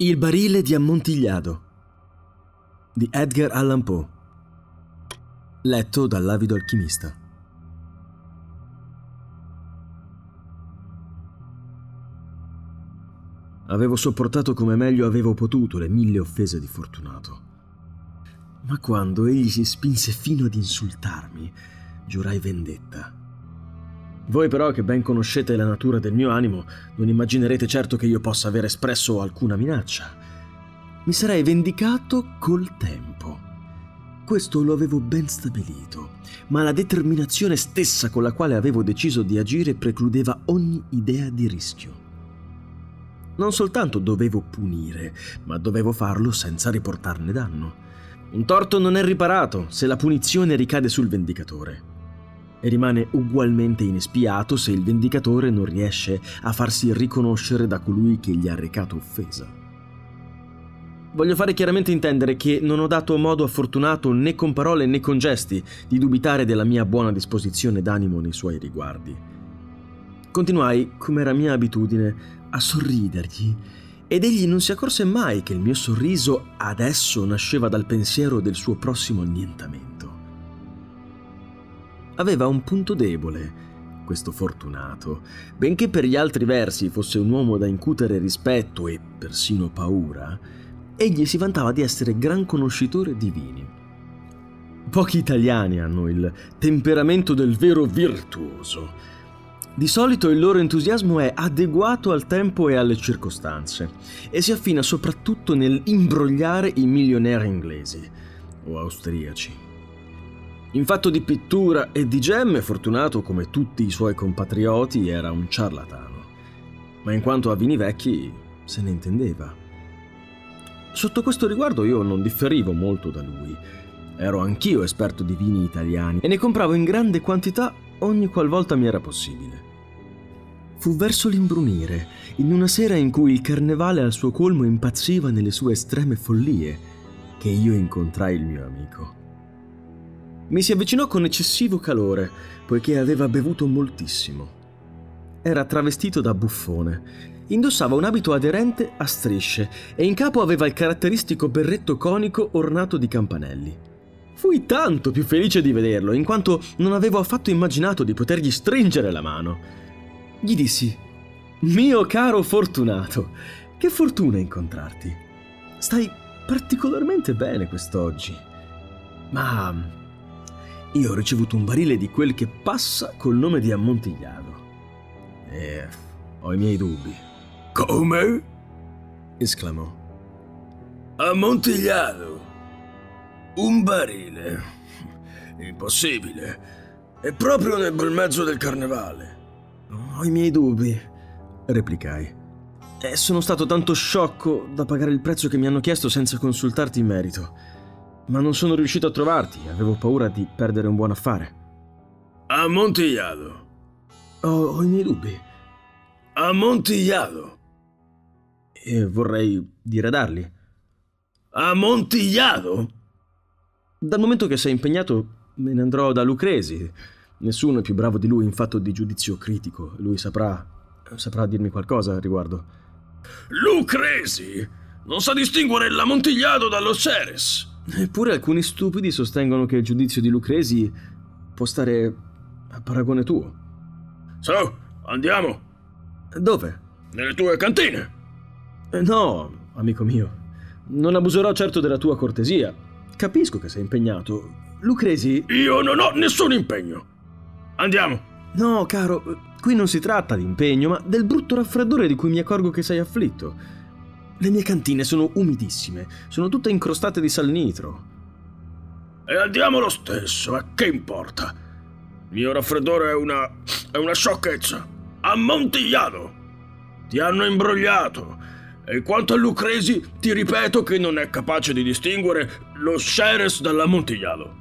Il barile di Ammontigliado di Edgar Allan Poe. Letto dall'avido alchimista. Avevo sopportato come meglio avevo potuto le mille offese di Fortunato. Ma quando egli si spinse fino ad insultarmi, giurai vendetta. Voi però che ben conoscete la natura del mio animo, non immaginerete certo che io possa aver espresso alcuna minaccia. Mi sarei vendicato col tempo. Questo lo avevo ben stabilito, ma la determinazione stessa con la quale avevo deciso di agire precludeva ogni idea di rischio. Non soltanto dovevo punire, ma dovevo farlo senza riportarne danno. Un torto non è riparato se la punizione ricade sul vendicatore e rimane ugualmente inespiato se il vendicatore non riesce a farsi riconoscere da colui che gli ha recato offesa. Voglio fare chiaramente intendere che non ho dato modo a Fortunato né con parole né con gesti di dubitare della mia buona disposizione d'animo nei suoi riguardi. Continuai, come era mia abitudine, a sorridergli ed egli non si accorse mai che il mio sorriso adesso nasceva dal pensiero del suo prossimo annientamento aveva un punto debole, questo fortunato, benché per gli altri versi fosse un uomo da incutere rispetto e persino paura, egli si vantava di essere gran conoscitore di vini. Pochi italiani hanno il temperamento del vero virtuoso. Di solito il loro entusiasmo è adeguato al tempo e alle circostanze e si affina soprattutto nel imbrogliare i milionari inglesi o austriaci. In fatto di pittura e di gemme, Fortunato, come tutti i suoi compatrioti, era un ciarlatano, ma in quanto a vini vecchi se ne intendeva. Sotto questo riguardo io non differivo molto da lui. Ero anch'io esperto di vini italiani e ne compravo in grande quantità ogni qualvolta mi era possibile. Fu verso l'imbrunire, in una sera in cui il carnevale al suo colmo impazziva nelle sue estreme follie, che io incontrai il mio amico. Mi si avvicinò con eccessivo calore, poiché aveva bevuto moltissimo. Era travestito da buffone. Indossava un abito aderente a strisce e in capo aveva il caratteristico berretto conico ornato di campanelli. Fui tanto più felice di vederlo, in quanto non avevo affatto immaginato di potergli stringere la mano. Gli dissi: Mio caro Fortunato, che fortuna incontrarti. Stai particolarmente bene quest'oggi. Ma io ho ricevuto un barile di quel che passa col nome di Ammontigliado. E ho i miei dubbi. Come? esclamò. Ammontigliado? Un barile? Impossibile. È proprio nel bel mezzo del carnevale. Ho i miei dubbi, replicai. E sono stato tanto sciocco da pagare il prezzo che mi hanno chiesto senza consultarti in merito ma non sono riuscito a trovarti. Avevo paura di perdere un buon affare. Ammontigliado. Ho, ho i miei dubbi. Ammontigliado. E vorrei diradarli. Ammontigliado? Dal momento che sei impegnato, me ne andrò da Lucresi. Nessuno è più bravo di lui in fatto di giudizio critico. Lui saprà. saprà dirmi qualcosa al riguardo. Lucresi! Non sa distinguere l'Amontigliado dallo Ceres! Eppure alcuni stupidi sostengono che il giudizio di Lucresi può stare a paragone tuo. Su, andiamo. Dove? Nelle tue cantine. Eh, no, amico mio. Non abuserò certo della tua cortesia. Capisco che sei impegnato. Lucresi... Io non ho nessun impegno. Andiamo. No, caro, qui non si tratta di impegno, ma del brutto raffreddore di cui mi accorgo che sei afflitto. Le mie cantine sono umidissime, sono tutte incrostate di sal nitro. E andiamo lo stesso, a che importa? Il mio raffreddore è una. è una sciocchezza. Ammontigliato! Ti hanno imbrogliato. E quanto a Lucresi, ti ripeto che non è capace di distinguere lo Sheres dall'ammontigliato.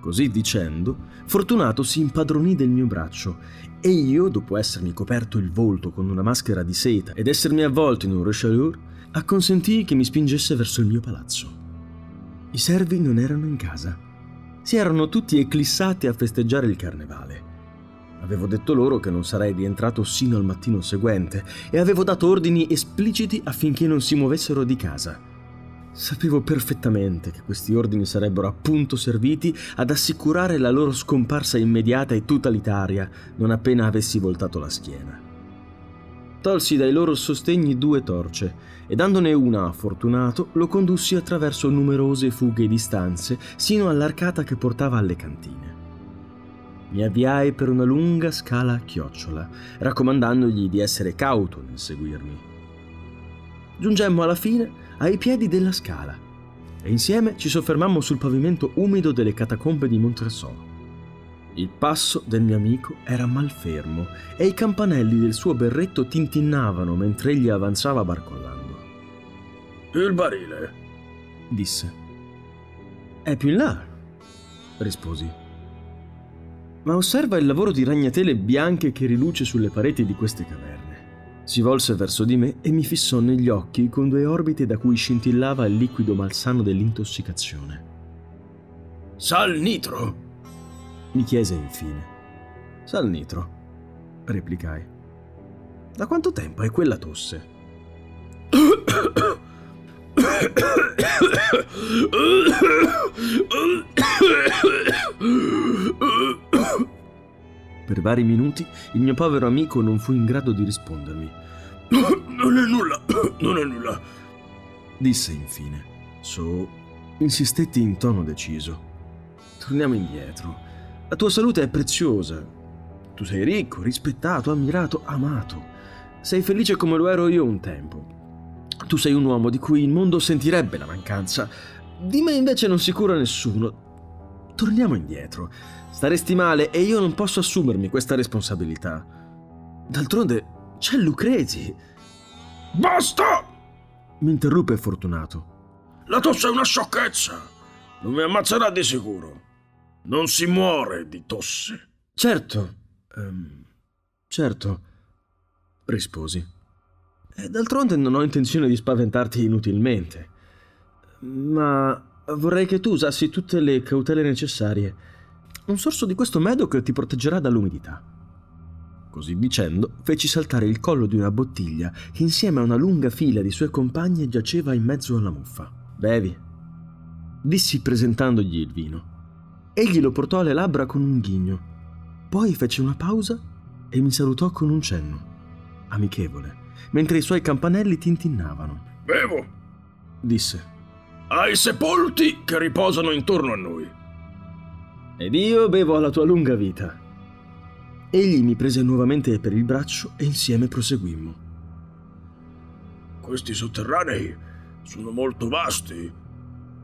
Così dicendo, Fortunato si impadronì del mio braccio e io, dopo essermi coperto il volto con una maschera di seta ed essermi avvolto in un rochellure, acconsentì che mi spingesse verso il mio palazzo. I servi non erano in casa. Si erano tutti eclissati a festeggiare il carnevale. Avevo detto loro che non sarei rientrato sino al mattino seguente e avevo dato ordini espliciti affinché non si muovessero di casa. Sapevo perfettamente che questi ordini sarebbero appunto serviti ad assicurare la loro scomparsa immediata e totalitaria non appena avessi voltato la schiena. Tolsi dai loro sostegni due torce e dandone una a Fortunato lo condussi attraverso numerose fughe di stanze sino all'arcata che portava alle cantine. Mi avviai per una lunga scala a chiocciola, raccomandandogli di essere cauto nel seguirmi. Giungemmo alla fine ai piedi della scala e insieme ci soffermammo sul pavimento umido delle catacombe di Montresor. Il passo del mio amico era malfermo e i campanelli del suo berretto tintinnavano mentre egli avanzava barcollando. Il barile, disse. È più in là, risposi ma osserva il lavoro di ragnatele bianche che riluce sulle pareti di queste caverne. Si volse verso di me e mi fissò negli occhi con due orbite da cui scintillava il liquido malsano dell'intossicazione. Sal nitro? Mi chiese infine. Sal nitro, replicai. Da quanto tempo è quella tosse? Per vari minuti il mio povero amico non fu in grado di rispondermi. Non è nulla, non è nulla, disse infine. So, insistetti in tono deciso. Torniamo indietro. La tua salute è preziosa. Tu sei ricco, rispettato, ammirato, amato. Sei felice come lo ero io un tempo. Tu sei un uomo di cui il mondo sentirebbe la mancanza. Di me invece non si cura nessuno. Torniamo indietro. Staresti male e io non posso assumermi questa responsabilità. D'altronde c'è Lucrezi. Basta! Mi interruppe Fortunato. La tosse è una sciocchezza. Non mi ammazzerà di sicuro. Non si muore di tosse. Certo. Um, certo. Risposi. E d'altronde non ho intenzione di spaventarti inutilmente. Ma vorrei che tu usassi tutte le cautele necessarie. Un sorso di questo Medoc ti proteggerà dall'umidità. Così dicendo, feci saltare il collo di una bottiglia che insieme a una lunga fila di sue compagne giaceva in mezzo alla muffa. Bevi, dissi presentandogli il vino. Egli lo portò alle labbra con un ghigno, poi fece una pausa e mi salutò con un cenno, amichevole mentre i suoi campanelli tintinnavano. Bevo, disse. Ai sepolti che riposano intorno a noi. Ed io bevo alla tua lunga vita. Egli mi prese nuovamente per il braccio e insieme proseguimmo. Questi sotterranei sono molto vasti,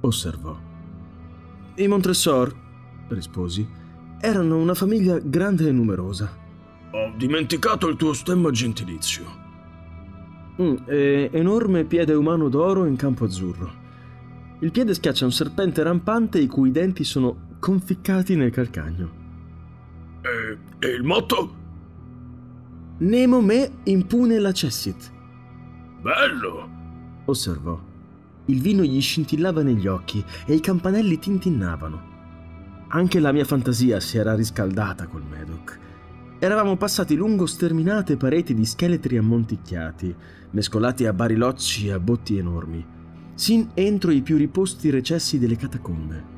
osservò. I Montresor, risposi, erano una famiglia grande e numerosa. Ho dimenticato il tuo stemma gentilizio. Mm, enorme piede umano d'oro in campo azzurro. Il piede schiaccia un serpente rampante i cui denti sono conficcati nel calcagno. E, e il motto? Nemo me impune la cessit. Bello! osservò. Il vino gli scintillava negli occhi e i campanelli tintinnavano. Anche la mia fantasia si era riscaldata col Medoc. Eravamo passati lungo sterminate pareti di scheletri ammonticchiati, mescolati a barilocci e a botti enormi, sin entro i più riposti recessi delle catacombe.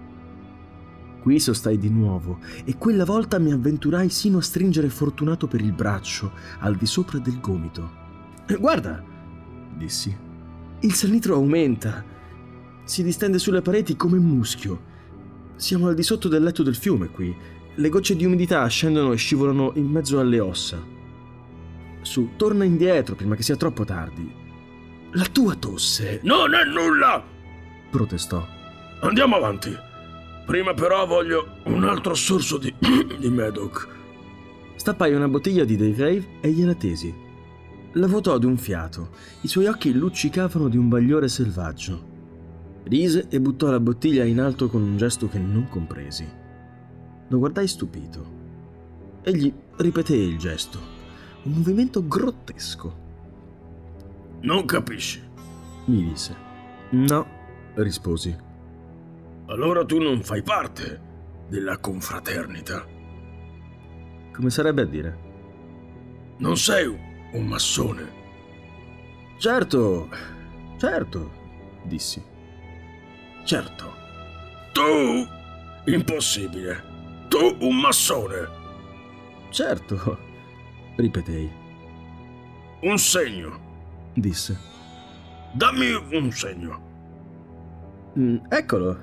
Qui sostai di nuovo e quella volta mi avventurai sino a stringere Fortunato per il braccio, al di sopra del gomito. Eh, guarda, dissi, il salnitro aumenta, si distende sulle pareti come un muschio. Siamo al di sotto del letto del fiume qui. Le gocce di umidità scendono e scivolano in mezzo alle ossa. Su, torna indietro prima che sia troppo tardi. La tua tosse. Non è nulla! protestò. Andiamo avanti. Prima però voglio un altro sorso di, di Medoc. Stappai una bottiglia di Grave e gliela tesi. La vuotò d'un fiato. I suoi occhi luccicavano di un bagliore selvaggio. Rise e buttò la bottiglia in alto con un gesto che non compresi. Lo guardai stupito. Egli ripeté il gesto un movimento grottesco. Non capisci? mi disse. No, risposi. Allora tu non fai parte della confraternita. come sarebbe a dire? Non sei un, un massone. Certo, certo, dissi. Certo. Tu? Impossibile. Tu un massone. Certo, ripetei. Un segno, disse. Dammi un segno. Mm, eccolo,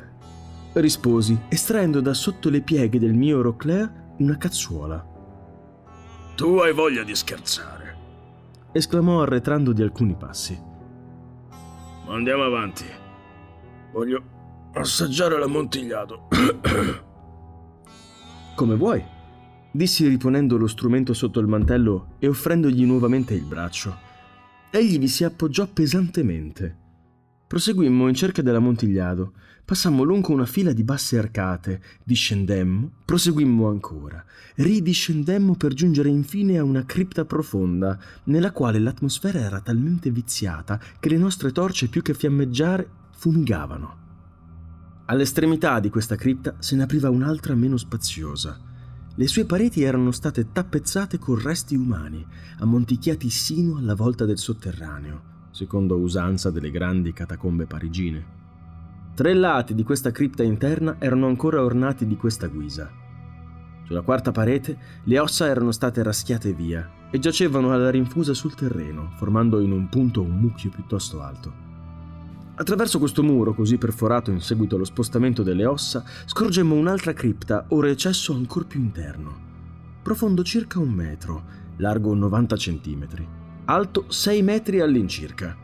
risposi, estraendo da sotto le pieghe del mio Roclair una cazzuola. Tu hai voglia di scherzare. esclamò arretrando di alcuni passi. Andiamo avanti. Voglio assaggiare l'ammontigliato. Come vuoi, dissi riponendo lo strumento sotto il mantello e offrendogli nuovamente il braccio. Egli vi si appoggiò pesantemente. Proseguimmo in cerca dell'ammontigliato, passammo lungo una fila di basse arcate, discendemmo, proseguimmo ancora, ridiscendemmo per giungere infine a una cripta profonda, nella quale l'atmosfera era talmente viziata che le nostre torce più che fiammeggiare fumigavano. All'estremità di questa cripta se ne apriva un'altra meno spaziosa. Le sue pareti erano state tappezzate con resti umani, ammonticchiati sino alla volta del sotterraneo, secondo usanza delle grandi catacombe parigine. Tre lati di questa cripta interna erano ancora ornati di questa guisa. Sulla quarta parete le ossa erano state raschiate via e giacevano alla rinfusa sul terreno, formando in un punto un mucchio piuttosto alto. Attraverso questo muro, così perforato in seguito allo spostamento delle ossa, scorgemmo un'altra cripta o recesso ancor più interno. Profondo circa un metro, largo 90 centimetri, alto 6 metri all'incirca.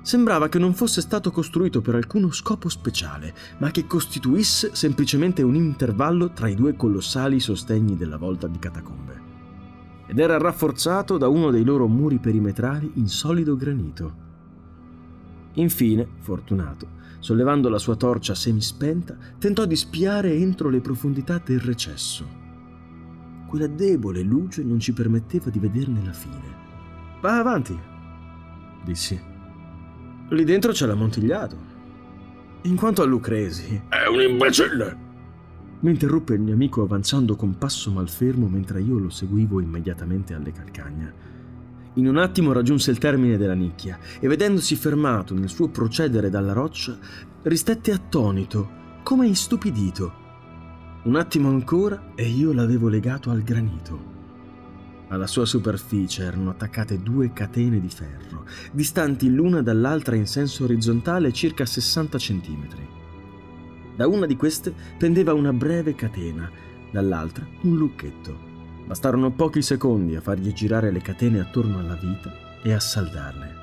Sembrava che non fosse stato costruito per alcuno scopo speciale, ma che costituisse semplicemente un intervallo tra i due colossali sostegni della volta di catacombe. Ed era rafforzato da uno dei loro muri perimetrali in solido granito. Infine, Fortunato, sollevando la sua torcia semispenta, tentò di spiare entro le profondità del recesso. Quella debole luce non ci permetteva di vederne la fine. Va avanti, dissi. Lì dentro c'è l'ammontigliato. In quanto a Lucresi... È un imbecille! Mi interruppe il mio amico avanzando con passo malfermo mentre io lo seguivo immediatamente alle calcagna. In un attimo raggiunse il termine della nicchia e vedendosi fermato nel suo procedere dalla roccia, ristette attonito, come istupidito. Un attimo ancora e io l'avevo legato al granito. Alla sua superficie erano attaccate due catene di ferro, distanti l'una dall'altra in senso orizzontale circa 60 centimetri. Da una di queste pendeva una breve catena, dall'altra un lucchetto. Bastarono pochi secondi a fargli girare le catene attorno alla vita e a saldarle.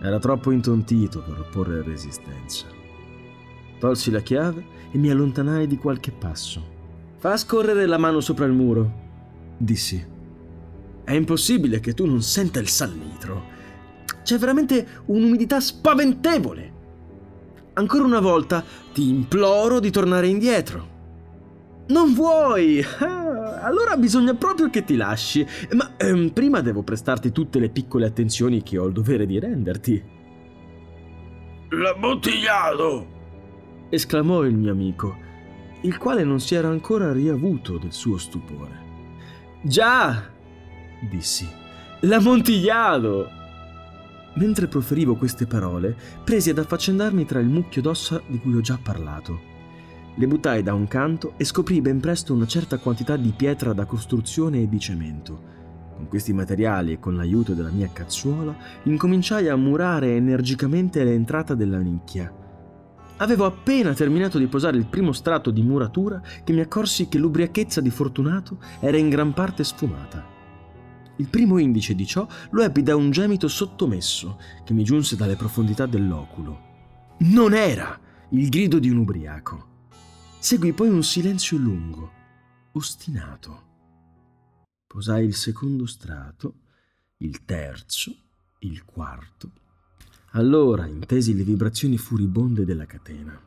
Era troppo intontito per opporre resistenza. Tolsi la chiave e mi allontanai di qualche passo. Fa scorrere la mano sopra il muro, dissi. È impossibile che tu non senta il sal-nitro. C'è veramente un'umidità spaventevole. Ancora una volta ti imploro di tornare indietro. Non vuoi? Ah, allora bisogna proprio che ti lasci. Ma ehm, prima devo prestarti tutte le piccole attenzioni che ho il dovere di renderti. L'abbottigliato! esclamò il mio amico, il quale non si era ancora riavuto del suo stupore. Già, dissi, l'ammontigliato! Mentre proferivo queste parole, presi ad affaccendarmi tra il mucchio d'ossa di cui ho già parlato. Le buttai da un canto e scoprì ben presto una certa quantità di pietra da costruzione e di cemento. Con questi materiali e con l'aiuto della mia cazzuola incominciai a murare energicamente l'entrata della nicchia. Avevo appena terminato di posare il primo strato di muratura che mi accorsi che l'ubriachezza di Fortunato era in gran parte sfumata. Il primo indice di ciò lo ebbi da un gemito sottomesso che mi giunse dalle profondità dell'oculo. Non era il grido di un ubriaco. Seguì poi un silenzio lungo, ostinato. Posai il secondo strato, il terzo, il quarto. Allora intesi le vibrazioni furibonde della catena.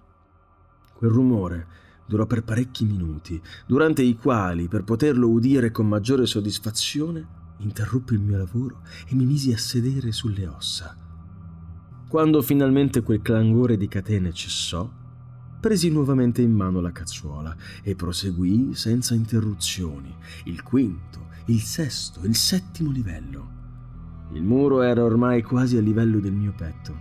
Quel rumore durò per parecchi minuti, durante i quali, per poterlo udire con maggiore soddisfazione, interruppi il mio lavoro e mi misi a sedere sulle ossa. Quando finalmente quel clangore di catene cessò, presi nuovamente in mano la cazzuola e proseguii senza interruzioni. Il quinto, il sesto, il settimo livello. Il muro era ormai quasi a livello del mio petto.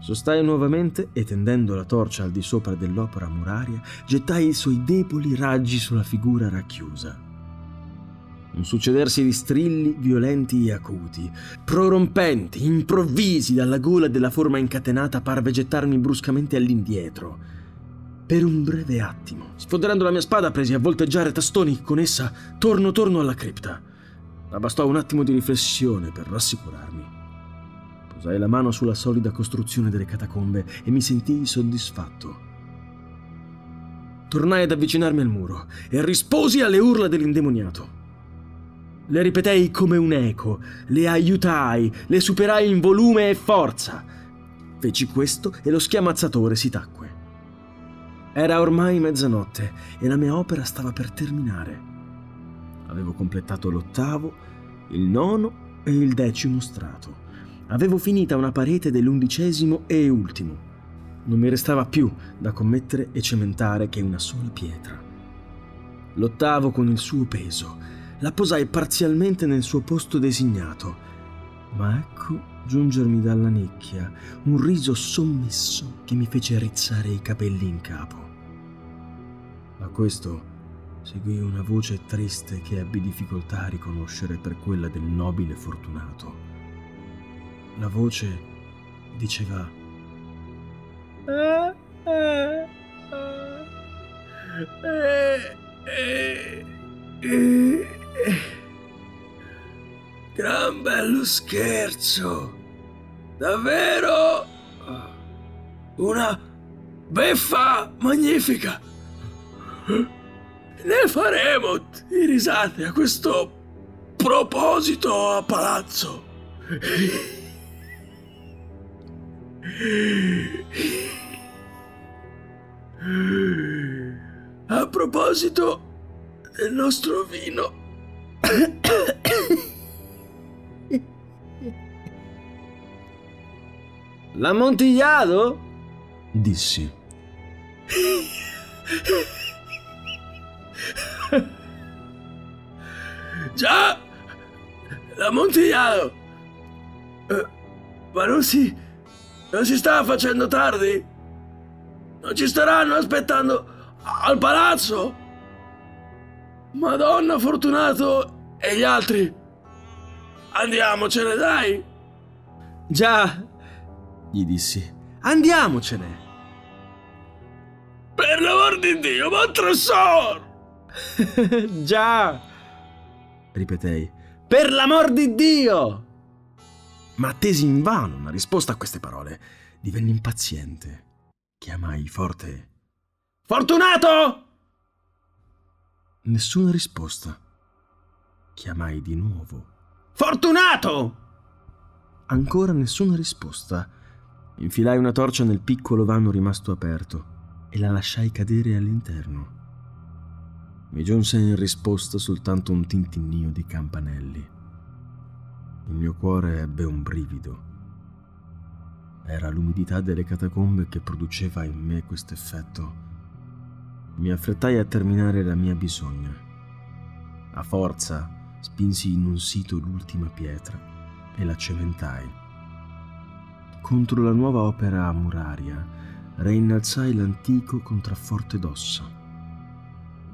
Sostai nuovamente e tendendo la torcia al di sopra dell'opera muraria, gettai i suoi deboli raggi sulla figura racchiusa. Un succedersi di strilli violenti e acuti, prorompenti, improvvisi dalla gola della forma incatenata parve gettarmi bruscamente all'indietro. Per un breve attimo, sfoderando la mia spada, presi a volteggiare tastoni con essa torno torno alla cripta. Ma bastò un attimo di riflessione per rassicurarmi. Posai la mano sulla solida costruzione delle catacombe e mi sentii soddisfatto. Tornai ad avvicinarmi al muro e risposi alle urla dell'indemoniato. Le ripetei come un eco, le aiutai, le superai in volume e forza. Feci questo e lo schiamazzatore si tacque. Era ormai mezzanotte e la mia opera stava per terminare. Avevo completato l'ottavo, il nono e il decimo strato. Avevo finita una parete dell'undicesimo e ultimo. Non mi restava più da commettere e cementare che una sola pietra. L'ottavo con il suo peso la posai parzialmente nel suo posto designato, ma ecco giungermi dalla nicchia un riso sommesso che mi fece rizzare i capelli in capo. A questo seguì una voce triste che ebbi difficoltà a riconoscere per quella del nobile fortunato. La voce diceva eh, eh, eh, eh, Gran bello scherzo! Davvero? Una beffa magnifica! Ne faremo di risate a questo proposito a palazzo. A proposito del nostro vino. L'ammontigliato? dissi. Già, l'ammontigliato. Eh, ma non si... non si sta facendo tardi? Non ci staranno aspettando al palazzo? Madonna Fortunato e gli altri. Andiamocene, dai. Già, gli dissi. Andiamocene. Per l'amor di Dio, Montressor! Già, ripetei. Per l'amor di Dio! Ma attesi invano una risposta a queste parole. Divenni impaziente. Chiamai forte. Fortunato! Nessuna risposta. Chiamai di nuovo. Fortunato! Ancora nessuna risposta. Infilai una torcia nel piccolo vano rimasto aperto e la lasciai cadere all'interno. Mi giunse in risposta soltanto un tintinnio di campanelli. Il mio cuore ebbe un brivido. Era l'umidità delle catacombe che produceva in me questo effetto mi affrettai a terminare la mia bisogna. A forza spinsi in un sito l'ultima pietra e la cementai. Contro la nuova opera muraria reinnalzai l'antico contrafforte d'ossa.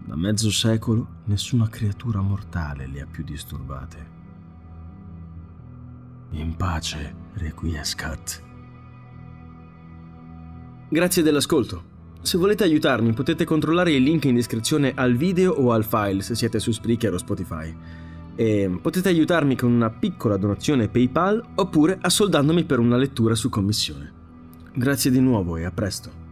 Da mezzo secolo nessuna creatura mortale le ha più disturbate. In pace, requiescat. Grazie dell'ascolto. Se volete aiutarmi potete controllare il link in descrizione al video o al file se siete su Spreaker o Spotify. E potete aiutarmi con una piccola donazione PayPal oppure assoldandomi per una lettura su commissione. Grazie di nuovo e a presto.